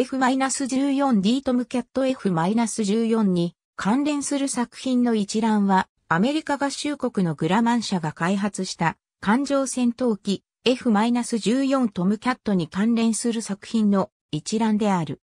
F-14D トムキャット F-14 に関連する作品の一覧は、アメリカ合衆国のグラマン社が開発した艦上戦闘機 F-14 トムキャットに関連する作品の一覧である。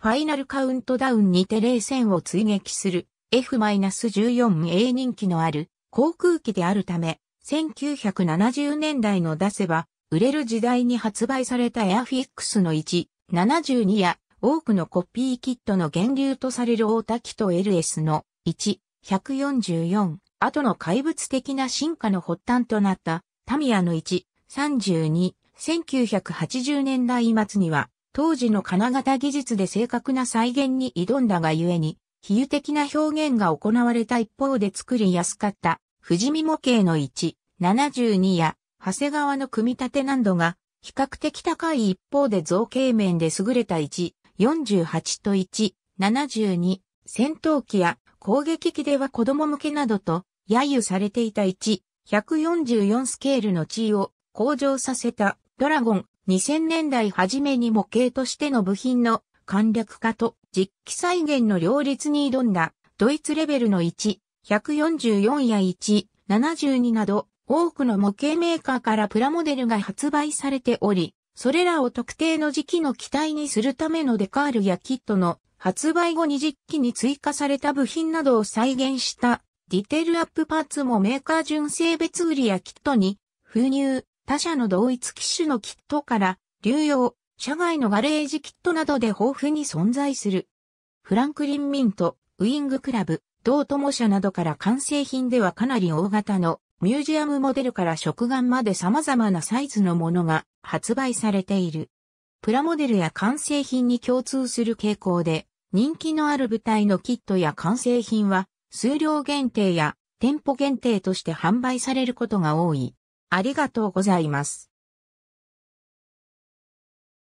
ファイナルカウントダウンにて冷戦を追撃する F-14A 人気のある航空機であるため、1970年代の出せば、売れる時代に発売されたエアフィックスの1、72や多くのコピーキットの源流とされる大多機と LS の1、144、後の怪物的な進化の発端となったタミヤの1、32、1980年代末には当時の金型技術で正確な再現に挑んだがゆえに、比喩的な表現が行われた一方で作りやすかった富士見模型の1、72や長谷川の組み立て難度が比較的高い一方で造形面で優れた1、48と1、72、戦闘機や攻撃機では子供向けなどと、揶揄されていた1、144スケールの地位を向上させたドラゴン2000年代初めに模型としての部品の簡略化と実機再現の両立に挑んだドイツレベルの1、144や1、72など多くの模型メーカーからプラモデルが発売されており、それらを特定の時期の機体にするためのデカールやキットの発売後に実機に追加された部品などを再現した。ディテールアップパーツもメーカー純正別売りやキットに封入、他社の同一機種のキットから流用、社外のガレージキットなどで豊富に存在する。フランクリンミント、ウィングクラブ、同友社などから完成品ではかなり大型の。ミュージアムモデルから食玩まで様々なサイズのものが発売されている。プラモデルや完成品に共通する傾向で、人気のある舞台のキットや完成品は数量限定や店舗限定として販売されることが多い。ありがとうございます。